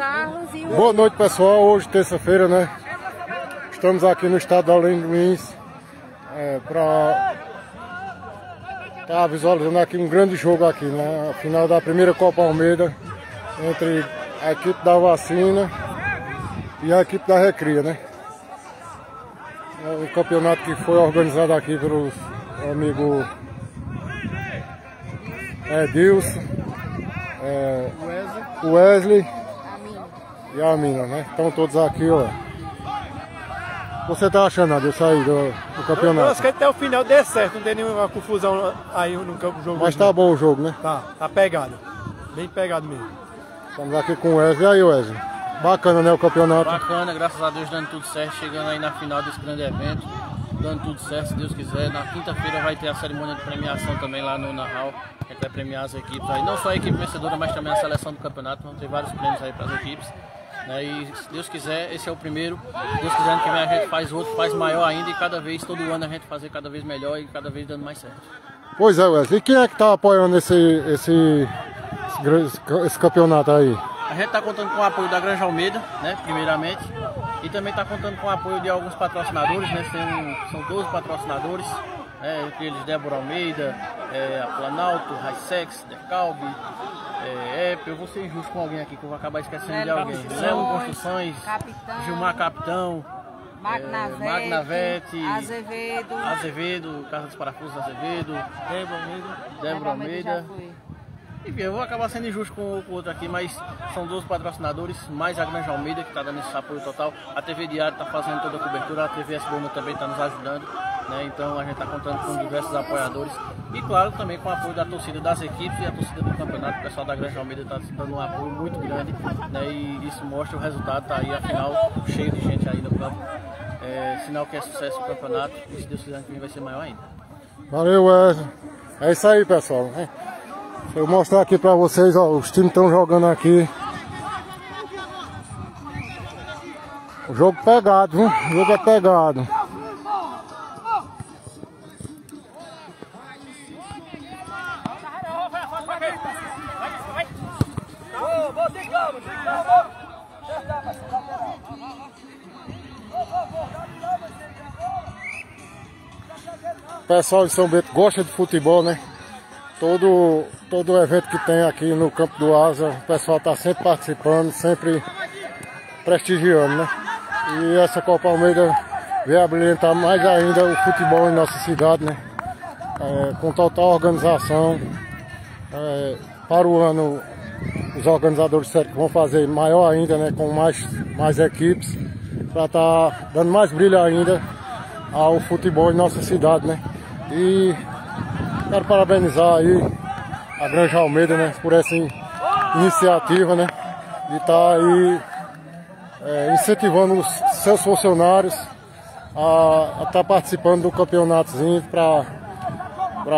Carlos e o... Boa noite, pessoal. Hoje, terça-feira, né? Estamos aqui no estado da Além Lins é, para estar tá visualizando aqui um grande jogo aqui, né? A final da primeira Copa Almeida entre a equipe da vacina e a equipe da Recria, né? É um campeonato que foi organizado aqui pelo amigo Edilson, é, Wesley, Wesley e a Mina, né? Estão todos aqui, ó. Você tá achando, Adilson, aí do, do campeonato? Eu acho que até o final dê certo, não tem nenhuma confusão aí no campo jogo. Mas tá bom o jogo, né? Tá, tá pegado. Bem pegado mesmo. Estamos aqui com o Wesley. E aí, Wesley? Bacana, né, o campeonato? Bacana, graças a Deus dando tudo certo, chegando aí na final desse grande evento. Dando tudo certo, se Deus quiser. Na quinta-feira vai ter a cerimônia de premiação também lá no Nahal. A gente vai premiar as equipes aí. Não só a equipe vencedora, mas também a seleção do campeonato. Vão ter vários prêmios aí para as equipes. Né? E se Deus quiser, esse é o primeiro. Se Deus quiser, ano que vem a gente faz outro, faz maior ainda e cada vez, todo ano a gente fazer cada vez melhor e cada vez dando mais certo. Pois é, Wesley. E quem é que está apoiando esse, esse, esse, esse, campeonato aí? A gente está contando com o apoio da Granja Almeida, né, primeiramente, e também está contando com o apoio de alguns patrocinadores, né, tem, são 12 patrocinadores, né, entre eles Débora Almeida, é, a Planalto, Highsex, Decalb, é, eu vou ser injusto com alguém aqui, que eu vou acabar esquecendo Lelo de alguém. Lelo Construções, Capitão, Gilmar Capitão, Magnavete, é, Magnavete Azevedo, Azevedo, Casa dos Parafusos Azevedo, Débora Almeida, Débora Almeida. Enfim, eu vou acabar sendo injusto com o outro aqui, mas são dois patrocinadores, mais a Granja Almeida, que está dando esse apoio total. A TV Diário está fazendo toda a cobertura, a TV SBM também está nos ajudando. Né? Então a gente está contando com diversos apoiadores e claro também com o apoio da torcida das equipes e a torcida do campeonato. O pessoal da Grande Almeida está dando um apoio muito grande né? e isso mostra o resultado, tá aí a final cheio de gente aí no campo. É, sinal que é sucesso o campeonato e se Deus quiser vai ser maior ainda. Valeu, Wesley. É isso aí, pessoal. Né? Vou mostrar aqui para vocês, ó, os times estão jogando aqui. O jogo pegado, viu? O jogo é pegado. Pessoal de São Bento gosta de futebol, né? Todo, todo evento que tem aqui no Campo do Asa, o pessoal está sempre participando, sempre prestigiando, né? E essa Copa Almeida veio abrilhantar mais ainda o futebol em nossa cidade, né? É, com total organização. É, para o ano, os organizadores disseram que vão fazer maior ainda, né? Com mais, mais equipes, para estar tá dando mais brilho ainda ao futebol em nossa cidade, né? E quero parabenizar aí a Granja Almeida, né? Por essa iniciativa, né? De estar tá aí é, incentivando os seus funcionários a estar tá participando do campeonatozinho para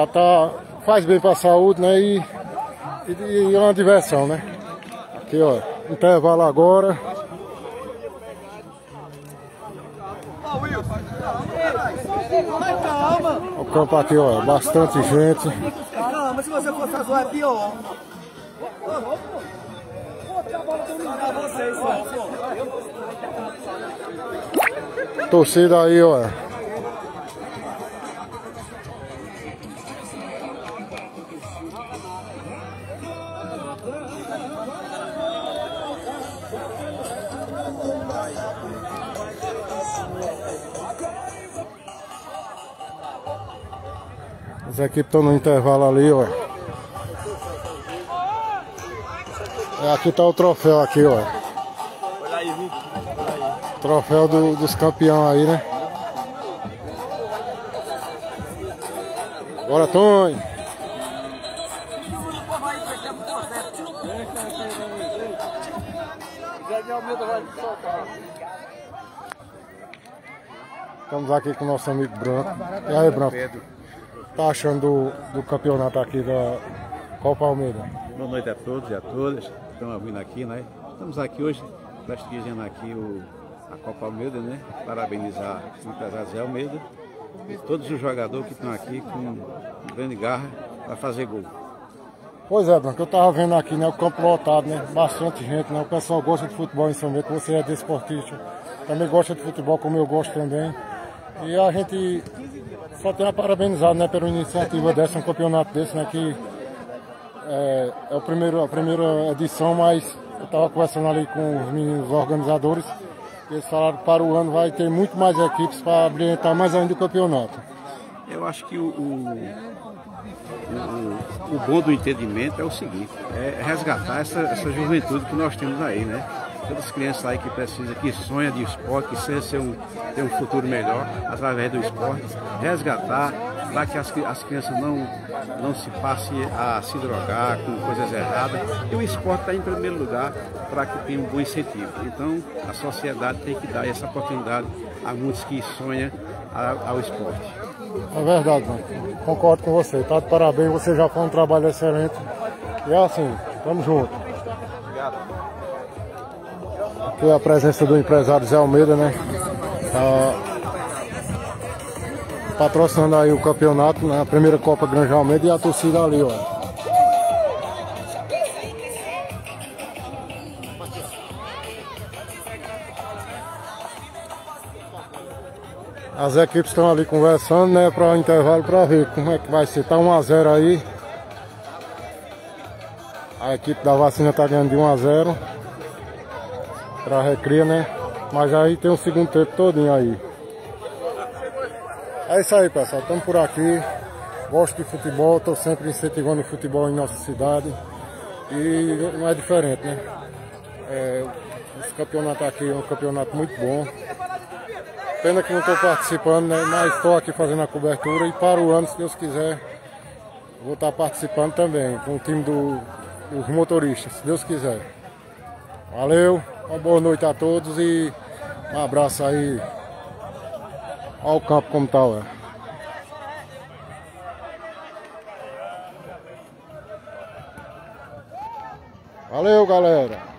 estar tá, faz bem para a saúde, né? E, e, é uma diversão, né? Aqui ó, intervalo agora. O campo aqui, ó, bastante gente. Calma, se você for fazer é pior. Torcida aí, ó. As equipes estão no intervalo ali, ó. É, aqui tá o troféu aqui, ó. Troféu do, dos campeões aí, né? Bora, Tony. Estamos aqui com o nosso amigo Branco. E aí, Branco? Tá achando do, do campeonato aqui da Copa Almeida? Boa noite a todos e a todas que estão vindo aqui, né? Estamos aqui hoje prestigiando aqui o, a Copa Almeida, né? Parabenizar o empresário Zé Almeida e todos os jogadores que estão aqui com grande garra para fazer gol. Pois é, Branco, eu tava vendo aqui, né, o campo lotado, né, bastante gente, né, o pessoal gosta de futebol em São Bento, você é desportista, também gosta de futebol como eu gosto também. E a gente só tem a parabenizar, né, pela iniciativa dessa, um campeonato desse, né, que é, é o primeiro, a primeira edição, mas eu tava conversando ali com os meninos organizadores, eles falaram que para o ano vai ter muito mais equipes para brilhantar mais ainda o campeonato. Eu acho que o, o, o, o bom do entendimento é o seguinte, é resgatar essa, essa juventude que nós temos aí, né? Todas as crianças aí que precisam, que sonham de esporte, que sonham ser um, ter um futuro melhor através do esporte, resgatar para que as, as crianças não, não se passem a se drogar com coisas erradas. E o esporte está em primeiro lugar para que tenha um bom incentivo. Então a sociedade tem que dar essa oportunidade a muitos que sonham ao, ao esporte. É verdade, mano. concordo com você. Tá de parabéns, você já faz um trabalho excelente. E é assim, tamo junto. É a presença do empresário Zé Almeida, né? Tá patrocinando aí o campeonato na primeira Copa Granja Almeida e a torcida ali, ó. As equipes estão ali conversando, né, para o intervalo para ver como é que vai ser. Tá 1 a 0 aí. A equipe da vacina tá ganhando de 1 a 0 para recria, né? Mas aí tem o segundo tempo todinho aí. É isso aí, pessoal. Estamos por aqui. Gosto de futebol, estou sempre incentivando o futebol em nossa cidade. E não é diferente, né? É, esse campeonato aqui é um campeonato muito bom. Pena que não estou participando, né? Mas estou aqui fazendo a cobertura e para o ano, se Deus quiser, vou estar participando também com o time do, dos motoristas, se Deus quiser. Valeu, uma boa noite a todos e um abraço aí ao campo como tal é. Valeu, galera!